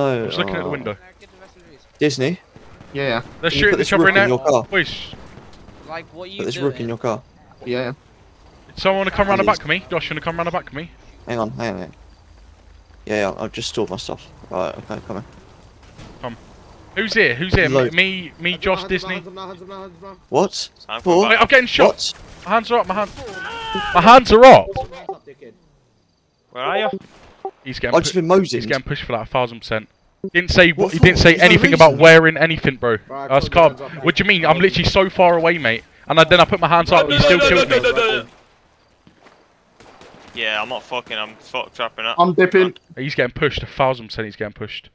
No. I'm just looking at the oh. window. Get the rest of these. Disney, Yeah, yeah, They're Can you shooting this each other rook in in there. your car? Boys, Like, what are you put this doing? rook in your car. yeah, yeah. someone wanna come round the back of me? Josh, you wanna come round the back of me? Hang on, hang on. Hang on. Yeah, yeah, I've just stored my stuff. Right, okay, come on. Come. Who's here? Who's here? Load. Me, me, Josh, Disney. What? Time For? for Wait, I'm getting shot. What? My hands are up. My hands. My hands are up. Where are you? He's getting. I've just been moseyed. He's getting pushed for that a thousand percent. Didn't say What He didn't say Is there a anything about wearing anything, bro. Right, That's put calm. hands up, mate. What do you mean? I'm literally so far away, mate. And I, then I put my hands up. and You still killed me. Yeah, I'm not fucking. I'm fuck trapping up. I'm dipping. He's getting pushed. A thousand percent. He's getting pushed.